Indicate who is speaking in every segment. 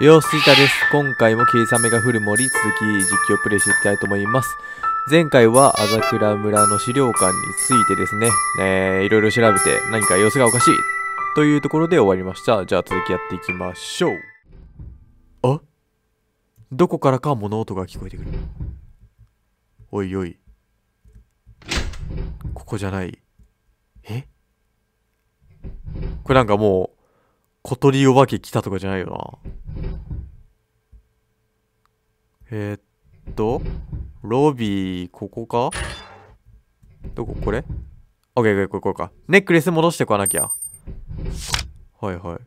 Speaker 1: よーすいたです。今回も霧雨が降る森続き実況プレイしていきたいと思います。前回はあざくら村の資料館についてですね、えー、いろいろ調べて何か様子がおかしいというところで終わりました。じゃあ続きやっていきましょう。あ？どこからか物音が聞こえてくる。おいおい。ここじゃない。え？これなんかもう、小鳥お化け来たとかじゃないよな。えー、っと、ロビー、ここか？どこ？これ？オッケー、これ、これか。ネックレス戻してこなきゃ。はいはい。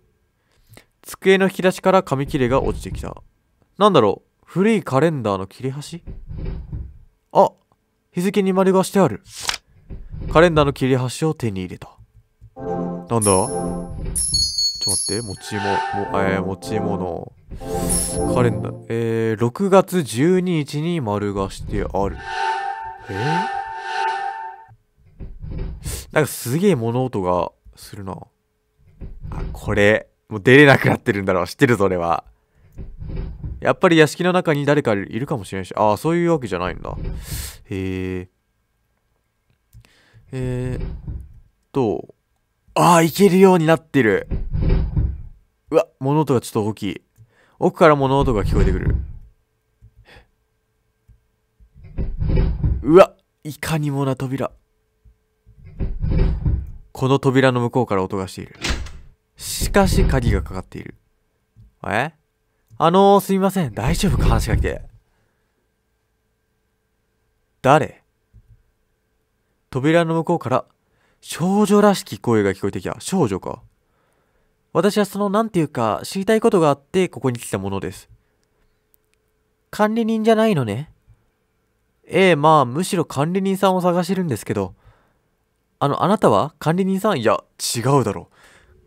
Speaker 1: 机の引き出しから紙切れが落ちてきた。なんだろう？古いカレンダーの切れ端？あ日付に丸がしてある。カレンダーの切れ端を手に入れた。なんだ？と待って、持ちも、も、えー、持ち物。カレンダー、えー、6月12日に丸がしてある。えー、なんかすげえ物音がするな。あ、これ、もう出れなくなってるんだろう。知ってるぞ、俺は。やっぱり屋敷の中に誰かいるかもしれないし。ああ、そういうわけじゃないんだ。へえ。えー、っと、ああ、いけるようになってる。うわ、物音がちょっと大きい。奥から物音が聞こえてくる。うわ、いかにもな扉。この扉の向こうから音がしている。しかし鍵がかかっている。え？あのー、すみません。大丈夫か？話が来て。誰？扉の向こうから少女らしき声が聞こえてきた。少女か。私はその何ていうか知りたいことがあってここに来たものです。管理人じゃないのねええ、まあむしろ管理人さんを探してるんですけど。あの、あなたは？管理人さん？いや、違うだろ。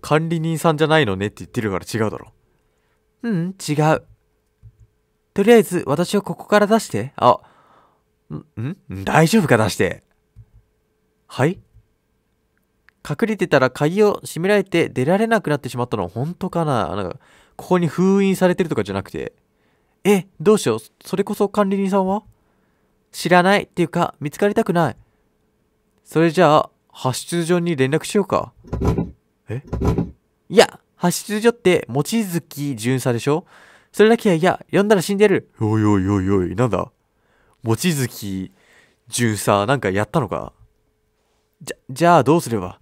Speaker 1: 管理人さんじゃないのねって言ってるから違うだろ。うん、違う。とりあえず私をここから出して。あ、んん？大丈夫か？出して。はい？隠れてたら鍵を閉められて出られなくなってしまったの本当かな？なんか、ここに封印されてるとかじゃなくて。え、どうしよう？それこそ管理人さんは？知らないっていうか、見つかりたくない。それじゃあ、発出所に連絡しようか。え？いや、発出所って望月巡査でしょ？それだけは嫌。呼んだら死んでる。おいおいおいおい、なんだ？望月巡査なんかやったのか？じゃ、じゃあどうすれば？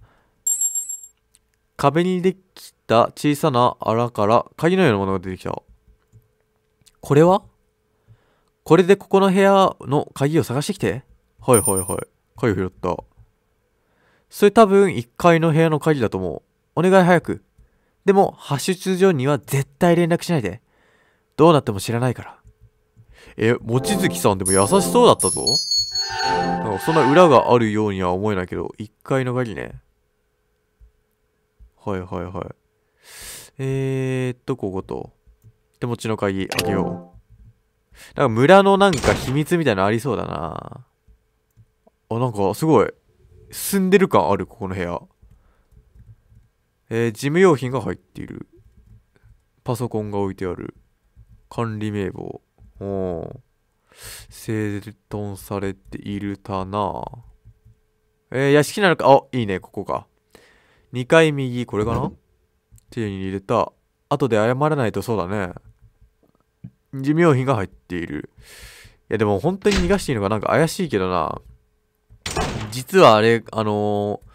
Speaker 1: 壁にできた小さな穴から鍵のようなものが出てきた。これは？これでここの部屋の鍵を探してきて？はいはいはい。鍵を拾った。それ多分1階の部屋の鍵だと思う。お願い早く。でも、発出所には絶対連絡しないで。どうなっても知らないから。え、望月さんでも優しそうだったぞ。なんかそんな裏があるようには思えないけど、1階の鍵ね。はいはいはい。えー、っと、ここと。手持ちの鍵開けよう。なんか村のなんか秘密みたいなのありそうだな。あ、なんかすごい。住んでる感ある、ここの部屋。えー、事務用品が入っている。パソコンが置いてある。管理名簿。おー。整頓されているたな。えー、屋敷なのか、あ、いいね、ここか。2回右、これかな？手に入れた。後で謝らないとそうだね。事務用品が入っている。いや、でも本当に逃がしていいのか？なんか怪しいけどな。実はあれ、あのー、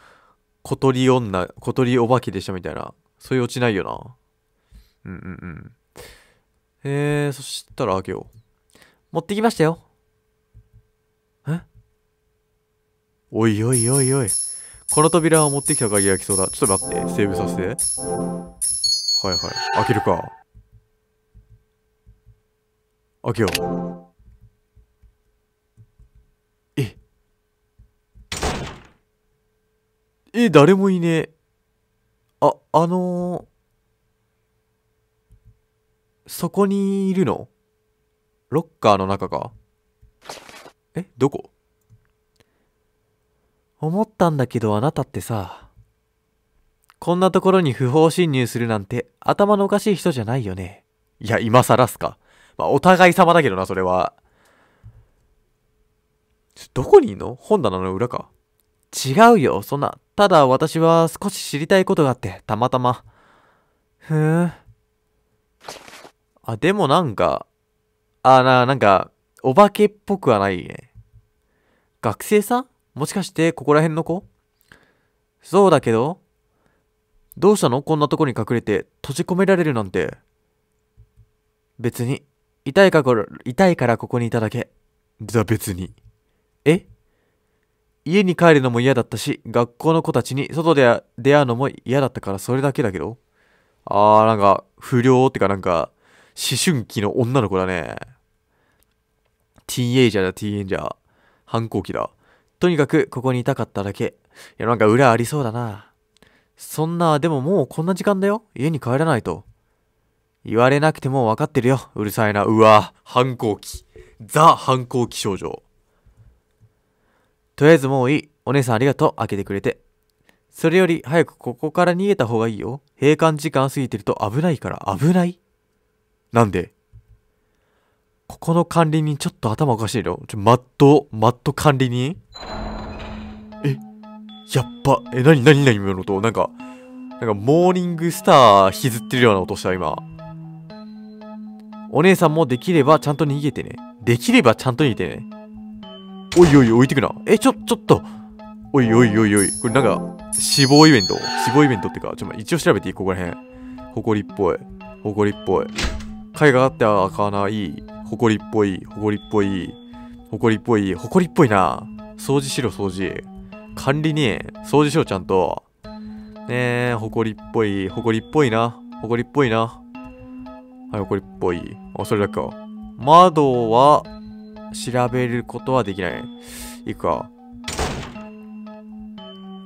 Speaker 1: 小鳥女、小鳥お化けでしたみたいな。そういうオチないよな。うんうんうん。えー、そしたら開けよう。持ってきましたよ。え？おいおいおいおい。この扉を持ってきた鍵が来そうだ。ちょっと待って。セーブさせて。はいはい。開けるか。開けよう。え？え、誰もいねえ。あ、あのー、そこにいるの？ロッカーの中かえ？どこ？思ったんだけどあなたってさ、こんなところに不法侵入するなんて頭のおかしい人じゃないよね。いや、今更っすか。まあ、お互い様だけどな、それは。どこにいんの？本棚の裏か。違うよ、そんな。ただ私は少し知りたいことがあって、たまたま。ふーん。あ、でもなんか、あ、な、なんか、お化けっぽくはないね。学生さん？もしかしてここら辺の子？そうだけどどうしたの？こんなとこに隠れて閉じ込められるなんて。別に。痛いから、痛いからここにいただけ。じゃ別に。え？家に帰るのも嫌だったし、学校の子たちに外で出会うのも嫌だったからそれだけだけど。あー、なんか、不良ってかなんか、思春期の女の子だね。ティーンエイジャーだ、ティーンエイジャー。反抗期だ。とにかく、ここにいたかっただけ。いや、なんか裏ありそうだな。そんな、でももうこんな時間だよ。家に帰らないと。言われなくても分かってるよ。うるさいな。うわ、反抗期。ザ反抗期少女。とりあえずもういい。お姉さんありがとう。開けてくれて。それより早くここから逃げた方がいいよ。閉館時間過ぎてると危ないから危ない？なんで？ここの管理人ちょっと頭おかしいよ。ちょ、マット、マット管理人？え、やっぱ、え、なになになに今の音？なんか、なんかモーニングスター引きずってるような音した今。お姉さんもできればちゃんと逃げてね。できればちゃんと逃げてね。おいおい置いてくな。え、ちょ、ちょっと。おいおいおいおい。これなんか、死亡イベント？死亡イベントってか、ちょ、一応調べていい？ここら辺。ほこりっぽい。ほこりっぽい。貝があってあかない。ほこりっぽい。ほこりっぽい。ほこりっぽい。ほこりっぽいな。掃除しろ、掃除。管理に、掃除しろ、ちゃんと。ねえ、ほこりっぽい。ほこりっぽいな。ほこりっぽいな。はい、ほこりっぽい。あ、それだけか。窓は、調べることはできない。いいか。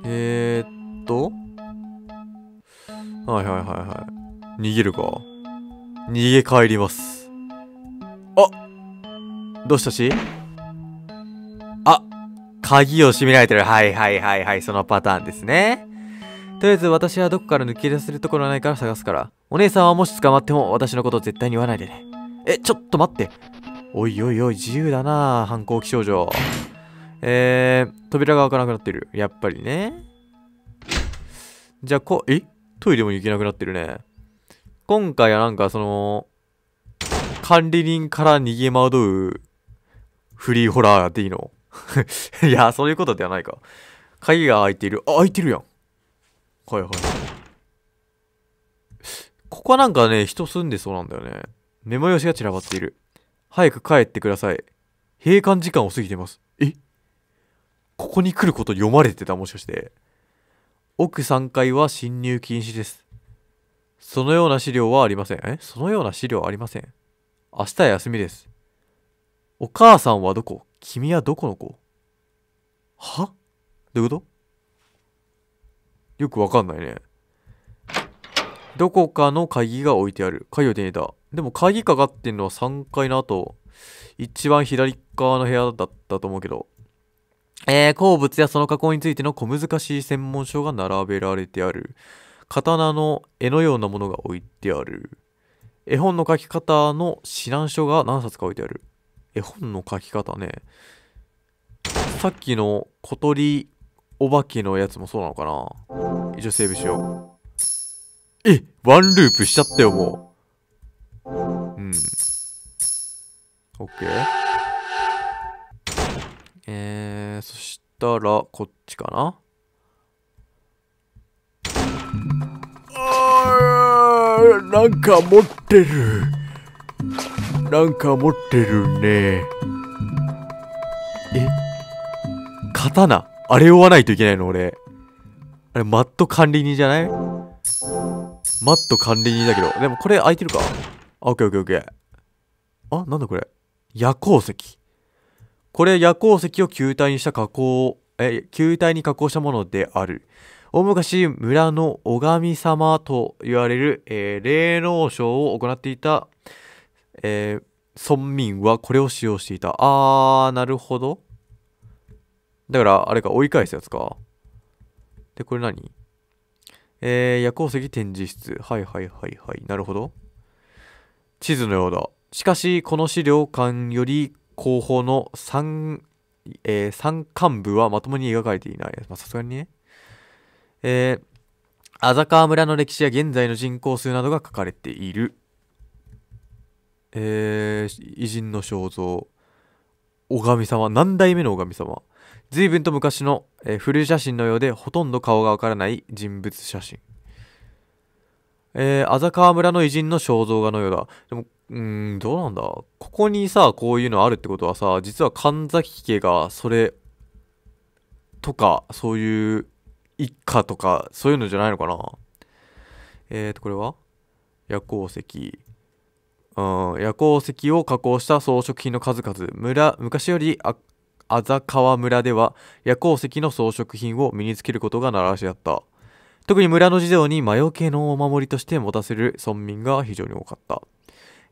Speaker 1: えー、っと。はいはいはいはい。逃げるか。逃げ帰ります。あどうしたし？あ鍵を閉められてる。はいはいはいはい。そのパターンですね。とりあえず私はどこから抜け出せるところないから探すから。お姉さんはもし捕まっても私のこと絶対に言わないでね。え、ちょっと待って。おいおいおい、自由だな反抗期少女。えー、扉が開かなくなってる。やっぱりね。じゃあ、こ、え？トイレも行けなくなってるね。今回はなんかその、管理人から逃げ惑うフリーホラーでいいの？いや、そういうことではないか。鍵が開いている。あ、開いてるやん。はいはい。ここはなんかね、人住んでそうなんだよね。メモ用紙が散らばっている。早く帰ってください。閉館時間を過ぎてます。え？ここに来ること読まれてた？もしかして。奥3階は侵入禁止です。そのような資料はありません。え？そのような資料はありません。明日休みです。お母さんはどこ？君はどこの子？は？どういうこと？よくわかんないね。どこかの鍵が置いてある。鍵を手に入れた。でも鍵かかってんのは3階の後、一番左側の部屋だったと思うけど。えー、鉱物やその加工についての小難しい専門書が並べられてある。刀の絵のようなものが置いてある。絵本の書き方の指南書が何冊か置いてある。絵本の書き方ね。さっきの小鳥お化けのやつもそうなのかな一応セーブしよう。えワンループしちゃったよ、もう。うん。OK。えー、そしたら、こっちかな。なんか持ってる。なんか持ってるね。え？刀？あれ追わないといけないの俺。あれ、マット管理人じゃない？マット管理人だけど。でもこれ開いてるか？あオッケーオッケーオッケー。あ、なんだこれ？夜光石。これ夜光石を球体にした加工、え、球体に加工したものである。大昔、村の拝様と言われる、えー、霊能賞を行っていた、えー、村民はこれを使用していた。あー、なるほど。だから、あれか、追い返すやつか。で、これ何？えー、夜光石展示室。はいはいはいはい。なるほど。地図のようだ。しかし、この資料館より後方の山、えー山間部はまともに描かれていない。まあさすがにね。えー、あざかわ村の歴史や現在の人口数などが書かれている。えー、偉人の肖像。拝神様。何代目の拝神様。随分と昔の、えー古写真のようでほとんど顔がわからない人物写真。えー、あざかわ村の偉人の肖像画のようだ。でも、うん、どうなんだ？ここにさ、こういうのあるってことはさ、実は神崎家がそれ、とか、そういう一家とか、そういうのじゃないのかな？えーと、これは？夜光石。うん、夜光石を加工した装飾品の数々。村、昔よりあ、あざかわ村では夜光石の装飾品を身につけることが習わしだった。特に村の児童に魔除けのお守りとして持たせる村民が非常に多かった。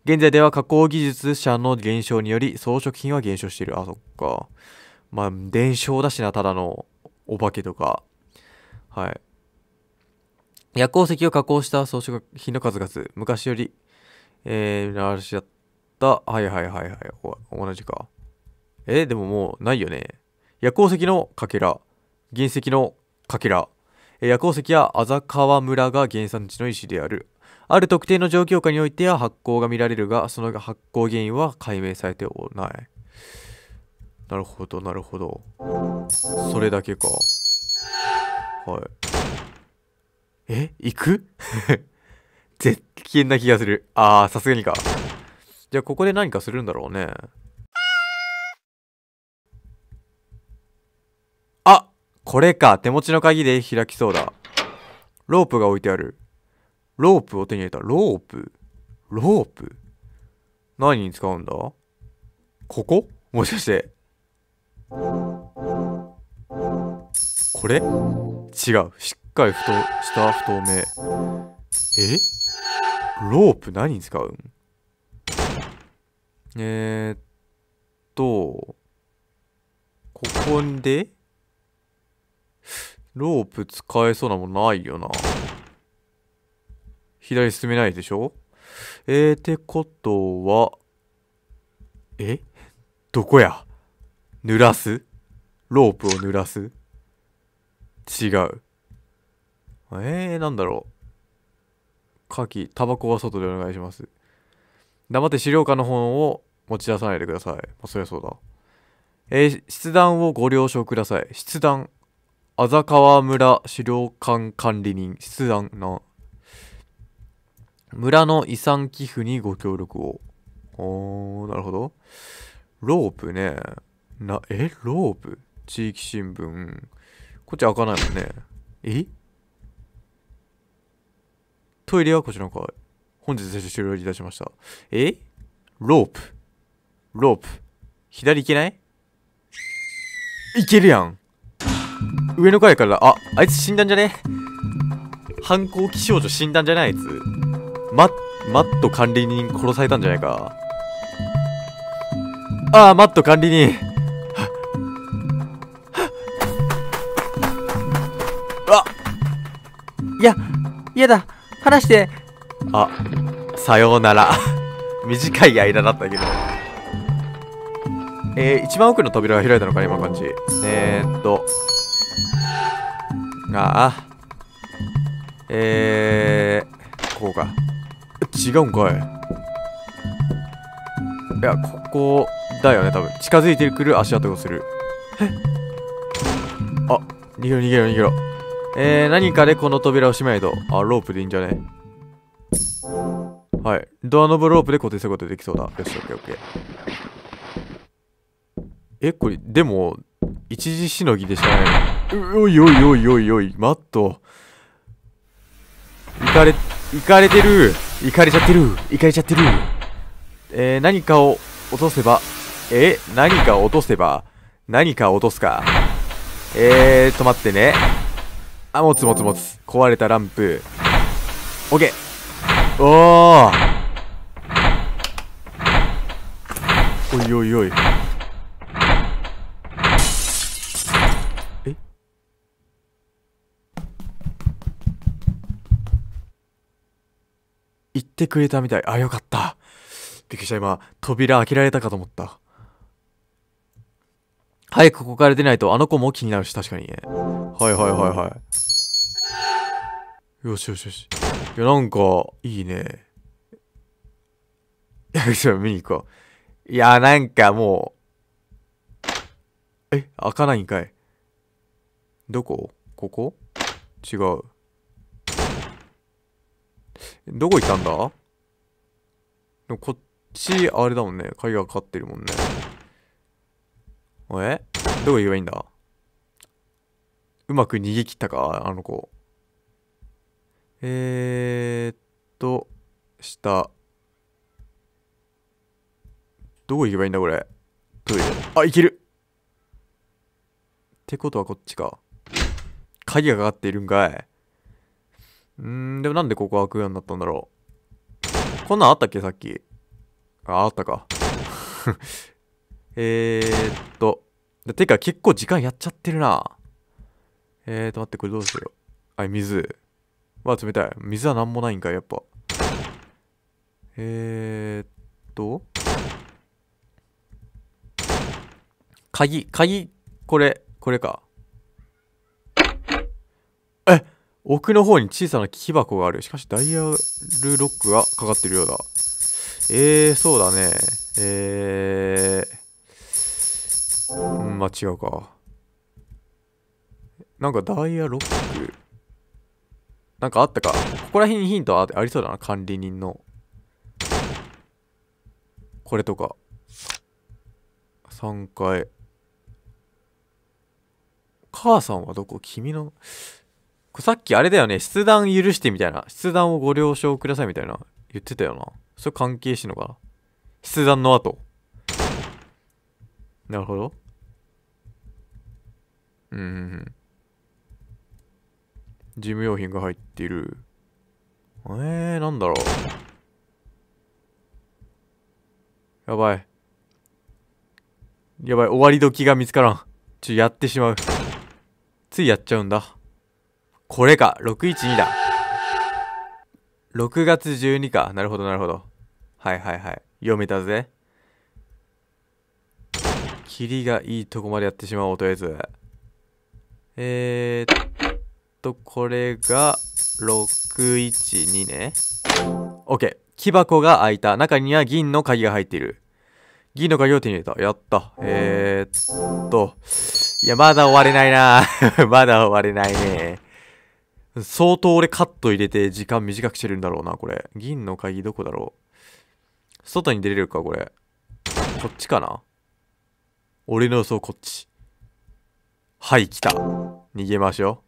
Speaker 1: 現在では加工技術者の減少により装飾品は減少している。あ、そっか。まあ、伝承だしな、ただのお化けとか。はい。夜光石を加工した装飾品の数々。昔より、えー、習わしだった。はいはいはいはい。同じか。えでももうないよね。夜光石のかけら。銀石のかけら。夜光石やあざかわ村が原産地の石である。ある特定の状況下においては発光が見られるが、その発光原因は解明されておらない。なるほど、なるほど。それだけか。はい。え？行く？絶険な気がする。あー、さすがにか。じゃあ、ここで何かするんだろうね。あこれか。手持ちの鍵で開きそうだ。ロープが置いてある。ロープを手に入れた。ロープ？ロープ？何に使うんだ？ここ？もしかして。これ？違う。しっかりふとした不透明。え？ロープ何に使うん？えー、っと、ここで？ロープ使えそうなもんないよな。左進めないでしょ？えー、ってことは、え？どこや？濡らす？ロープを濡らす？違う。えー、なんだろう。鍵、タバコは外でお願いします。黙って資料館の本を持ち出さないでください。まあ、そりゃそうだ。えー、筆談をご了承ください。筆談。あざかわ村資料館管理人。筆談な。村の遺産寄付にご協力を。おー、なるほど。ロープね。な、え？ロープ？地域新聞。こっち開かないもんね。え？トイレはこちらの階。本日接種終了いたしました。え？ロープ。ロープ。左行けない？いけるやん。上の階から、あ、あいつ死んだんじゃね？反抗期少女死んだんじゃないあいつ。ママット管理人殺されたんじゃないか。ああ、マット管理人。
Speaker 2: いや、嫌だ。話して。
Speaker 1: あ、さようなら。短い間だったけど。えー、一番奥の扉が開いたのか、今感じ。えー、っと。ああ。えー、ここか。違うんかい。いや、ここだよね、多分。近づいてくる足跡がする。え？あ、逃げろ逃げろ逃げろ。えー、何かでこの扉を閉めないと。あ、ロープでいいんじゃね？はい。ドアノブロープで固定することできそうだ。よし、オッケーオッケー。え、これ、でも、一時しのぎでしかない。うおいおいおいおいおい、マット。いかれ、いかれてる。いかれちゃってる。いかれちゃってる。えー、何かを落とせば、え、何か落とせば、何か落とすか。えー、止まってね。あ、持つ持つ持つ。壊れたランプ。オッケー。おーおいおいおい。え？言ってくれたみたい。あ、よかった。びっくりした今扉開けられたかと思った早くここから出ないとあの子も気になるし確かにねはいはいはいはい。よしよしよし。いやなんかいいね。いやちょ見に行こう。いやなんかもうえ開かないんかい。どこ？ここ？違う。どこ行ったんだ？こっち、あれだもんね。鍵がかかってるもんね。え？どこ行けばいいんだ？うまく逃げ切ったか？あの子。えーっと、下。どこ行けばいいんだこれ？トイレ。あ、行けるってことはこっちか。鍵がかかっているんかい。うーん、でもなんでここ開くようになったんだろう。こんなんあったっけさっき？あ、あったか。えーっと。てか結構時間やっちゃってるな。えーと待って、これどうしよう。あ、水。わ、冷たい。水はなんもないんかい、やっぱ。えーっと。鍵、鍵、これ、これか。え奥の方に小さな木箱がある。しかしダイヤルロックがかかってるようだ。えー、そうだね。えー、うん、まあ違うか。なんかダイヤロック？なんかあったか？ここら辺にヒントあありそうだな。管理人の。これとか。3階。母さんはどこ？君の？さっきあれだよね。出談許してみたいな。出談をご了承くださいみたいな。言ってたよな。それ関係してんのかな？出談の後。なるほど。うん、うんうん。事務用品が入っている。えー、なんだろう。やばい。やばい、終わり時が見つからん。ちょ、やってしまう。ついやっちゃうんだ。これか。612だ。6月12か。なるほど、なるほど。はいはいはい。読めたぜ。霧がいいとこまでやってしまおう、とりあえず。えーっと、とこれが612ね。OK。木箱が開いた。中には銀の鍵が入っている。銀の鍵を手に入れた。やった。えーっと。いや、まだ終われないな まだ終われないね。相当俺カット入れて時間短くしてるんだろうな、これ。銀の鍵どこだろう。外に出れるか、これ。こっちかな俺の予想こっち。はい、来た。逃げましょう。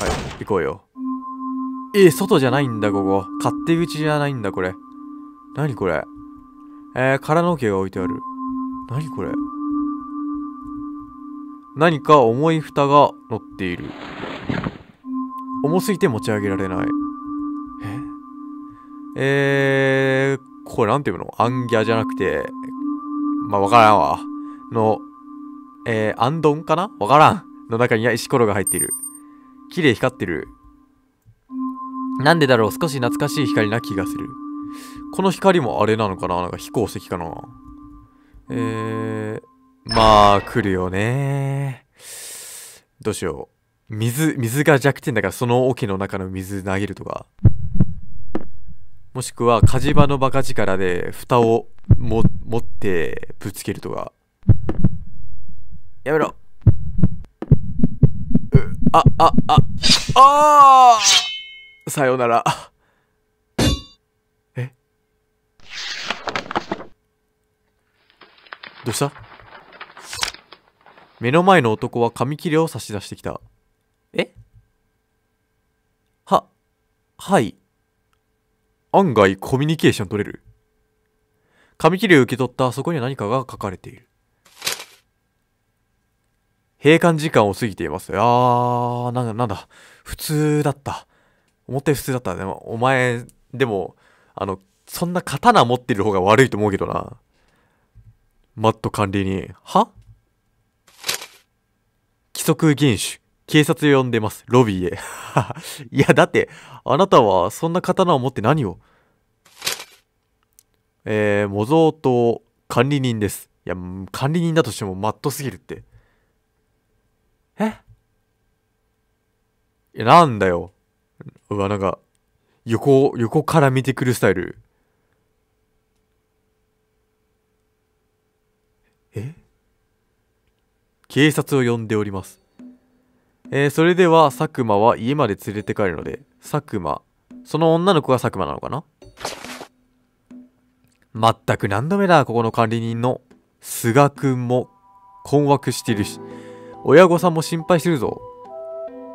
Speaker 1: はい、行こうよ。えー、外じゃないんだ、ここ。勝手口じゃないんだ、これ。何これ？えー、空の桶が置いてある。何これ？何か重い蓋が乗っている。重すぎて持ち上げられない。え？えー、これなんていうの？アンギャじゃなくて、まあ、わからんわ。の、えー、アンドンかな？わからん。の中には石ころが入っている。綺麗光ってる。なんでだろう少し懐かしい光な気がする。この光もあれなのかな？なんか飛行石かな？えー、まあ、来るよねどうしよう。水、水が弱点だからその桶の中の水投げるとか。もしくは火事場のバカ力で蓋をも持ってぶつけるとか。やめろ。うあ、あ、あ、あさよなら。え？どうした？目の前の男は紙切れを差し出してきた。え？は、はい。案外コミュニケーション取れる。紙切れを受け取ったそこには何かが書かれている。閉館時間を過ぎています。あー、なんだ、なんだ。普通だった。思ったより普通だった。でも、お前、でも、あの、そんな刀持ってる方が悪いと思うけどな。マット管理人。は？規則厳守。警察呼んでます。ロビーへ。いや、だって、あなたはそんな刀を持って何を？えー、模造と管理人です。いや、管理人だとしてもマットすぎるって。え？いや、なんだよ。うわ、なんか、横、横から見てくるスタイル。え？警察を呼んでおります。えー、それでは佐久間は家まで連れて帰るので、佐久間、その女の子が佐久間なのかな？まったく何度目だ、ここの管理人の菅くんも困惑してるし、親御さんも心配してるぞ。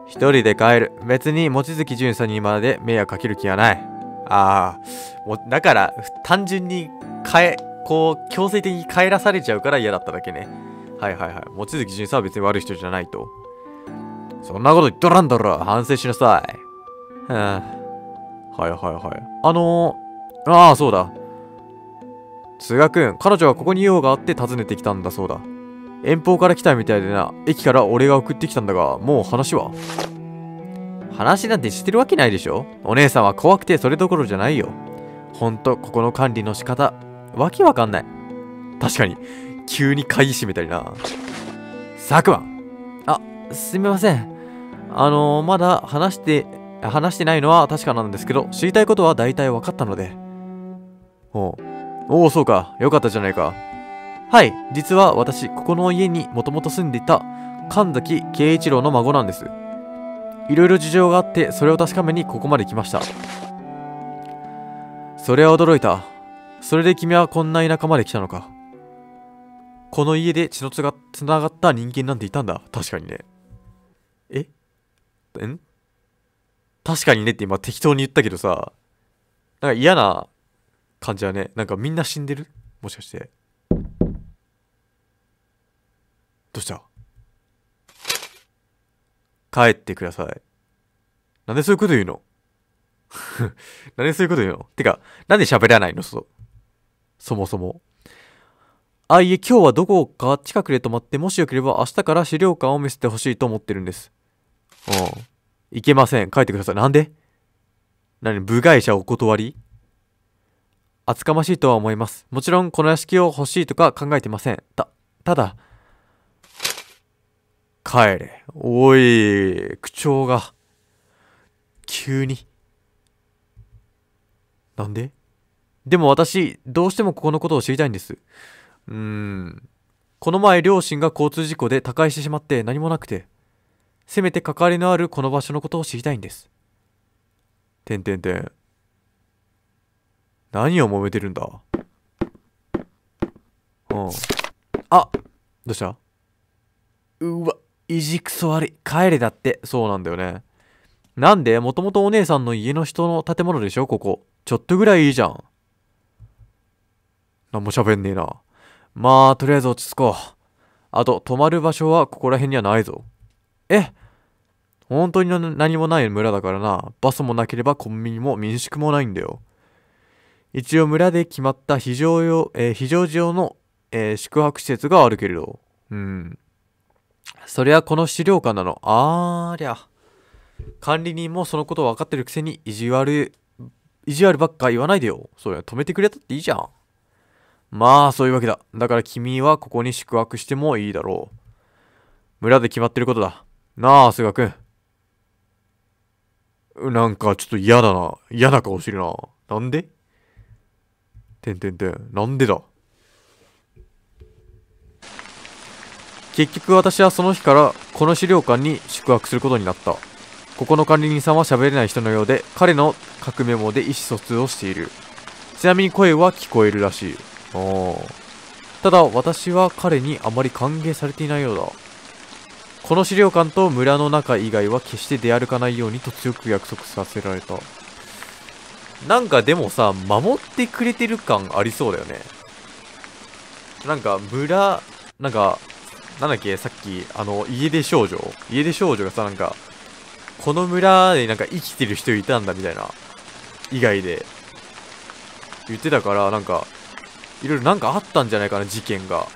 Speaker 1: 一人で帰る。別に望月淳さんにまで迷惑かける気はない。ああ、もう、だから、単純に変え、こう、強制的に帰らされちゃうから嫌だっただけね。はいはいはい。望月淳さんは別に悪い人じゃないと。そんなこと言っとらんだろ。反省しなさい。はあ、はいはいはい。あのー、ああ、そうだ。菅くん、彼女はここに用があって訪ねてきたんだそうだ。遠方から来たみたいでな。駅から俺が送ってきたんだが、もう話は？話なんてしてるわけないでしょお姉さんは怖くてそれどころじゃないよ。ほんと、ここの管理の仕方、わけわかんない。確かに、急に鍵閉めたりな。佐久間
Speaker 2: あ、すみません。
Speaker 1: あのー、まだ話して、話してないのは確かなんですけど、知りたいことは大体分かったので。おう。おお、そうか。よかったじゃないか。はい。実は私、ここの家にもともと住んでいた神崎慶一郎の孫なんです。いろいろ事情があって、それを確かめにここまで来ました。それは驚いた。それで君はこんな田舎まで来たのか。この家で血のつがつながった人間なんていたんだ。確かにね。え？ん？確かにねって今適当に言ったけどさ、なんか嫌な感じはね、なんかみんな死んでる？もしかして。どうした？帰ってください。なんでそういうこと言うの？なんでそういうこと言うの？てか、なんで喋らないの？そ、そもそも。あ、いえ、今日はどこか近くで泊まって、もしよければ明日から資料館を見せてほしいと思ってるんです。うん。いけません。帰ってください。なんで？何？部外者お断り？厚かましいとは思います。もちろんこの屋敷を欲しいとか考えてません。た、ただ、帰れ。おい、口調が、急に。なんで？でも私、どうしてもここのことを知りたいんです。うーん。この前、両親が交通事故で他界してしまって何もなくて、せめて関わりのあるこの場所のことを知りたいんです。てんてんてん。何を揉めてるんだ？うん。あどうした？うわ、意地くそ悪い。帰れだって。そうなんだよね。なんで？もともとお姉さんの家の人の建物でしょ？ここ。ちょっとぐらいいいじゃん。なんも喋んねえな。まあ、とりあえず落ち着こう。あと、泊まる場所はここら辺にはないぞ。え？本当に何もない村だからな。バスもなければコンビニも民宿もないんだよ。一応村で決まった非常用、えー非常時用の、えー宿泊施設があるけれど。うん。そりゃこの資料館なの。あーりゃ。管理人もそのこと分かってるくせに意地悪、意地悪ばっか言わないでよ。そりゃ止めてくれたっていいじゃん。まあ、そういうわけだ。だから君はここに宿泊してもいいだろう。村で決まってることだ。なあ、菅くん。なんかちょっと嫌だな。嫌な顔してるな。なんで？てんてんてん。なんでだ？結局私はその日からこの資料館に宿泊することになった。ここの管理人さんは喋れない人のようで、彼の書くメモで意思疎通をしている。ちなみに声は聞こえるらしい。おただ私は彼にあまり歓迎されていないようだ。この資料館と村の中以外は決して出歩かないようにと強く約束させられた。なんかでもさ、守ってくれてる感ありそうだよね。なんか村、なんか、なんだっけ、さっき、あの、家出少女？家出少女がさ、なんか、この村でなんか生きてる人いたんだみたいな、以外で、言ってたから、なんか、いろいろなんかあったんじゃないかな、事件が。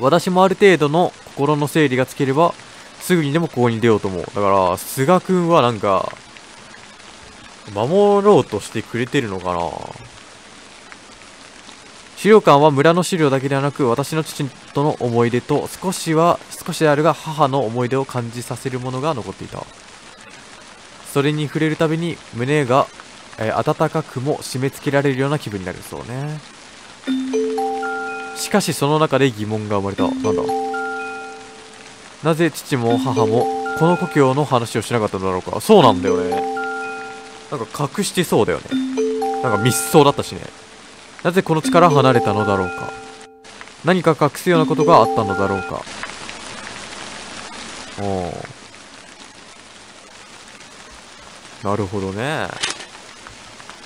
Speaker 1: 私もある程度の心の整理がつければ、すぐにでもここに出ようと思う。だから、菅くんはなんか、守ろうとしてくれてるのかな資料館は村の資料だけではなく私の父との思い出と少しは少しであるが母の思い出を感じさせるものが残っていた。それに触れるたびに胸が、えー温かくも締め付けられるような気分になるそうね。しかしその中で疑問が生まれた。なんだ？なぜ父も母もこの故郷の話をしなかったのだろうか。そうなんだよね。なんか隠してそうだよね。なんか密相だったしね。なぜこの地から離れたのだろうか？何か隠すようなことがあったのだろうか？おおなるほどね。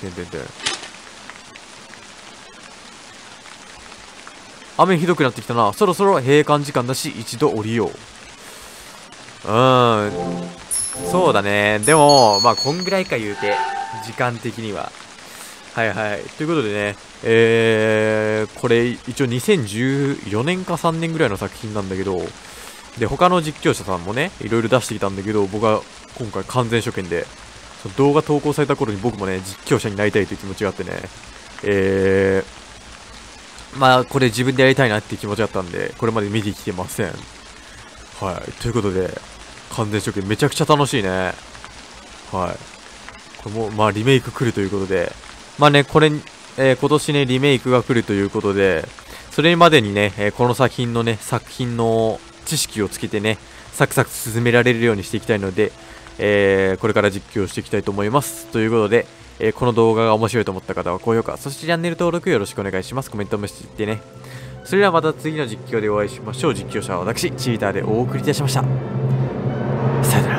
Speaker 1: でんでんでん。雨ひどくなってきたな。そろそろ閉館時間だし一度降りよう。うん。そうだね。でもまあこんぐらいか言うて時間的には。はいはい。ということでねえー、これ一応2014年か3年ぐらいの作品なんだけどで他の実況者さんもねいろいろ出してきたんだけど僕は今回完全初見でその動画投稿された頃に僕もね実況者になりたいという気持ちがあってねえー、まあこれ自分でやりたいなっていう気持ちだったんでこれまで見てきてません。はい。ということで完全初見めちゃくちゃ楽しいね。はい。これもまあリメイク来るということでまあねこれ、えー今年ねリメイクが来るということでそれまでにね、えこの作品のね作品の知識をつけてねサクサク進められるようにしていきたいので、えーこれから実況していきたいと思います。ということで、えーこの動画が面白いと思った方は高評価そしてチャンネル登録よろしくお願いします。コメントもしてね。それではまた次の実況でお会いしましょう。実況者は私チーターでお送りいたしました。さよなら。